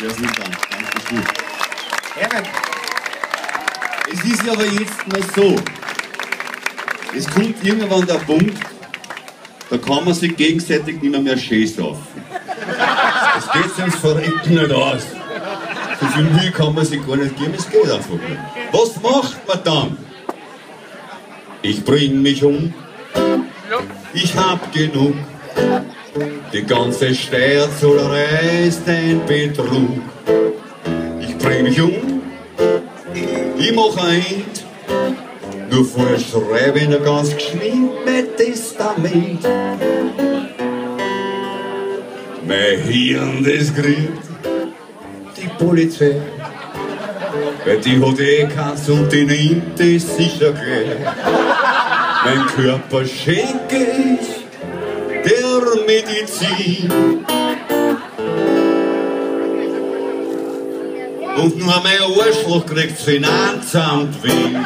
Ja, super. Danke gut. Herbert, es ist ja aber jetzt mal so. Es kommt irgendwann der Punkt, da kann man sich gegenseitig nicht mehr, mehr schön saufen. Das geht sonst verrecken nicht aus. So viel Mühe kann man sich gar nicht geben, es geht einfach nicht. Was macht man dann? Ich bring mich um, ich hab genug. Die ganze Sterzollerei ist ein Betrug. Ich bring mich um, ich mach ein nur vorher schreibe ich noch ganz geschwind mein Testament. Mein Hirn, das kriegt die Polizei. Weil die hat eh keins und die nimmt es sicher gleich. Mein Körper schenke ich Medizin. Und nur mein Arschloch kriegt Finanzamt weh.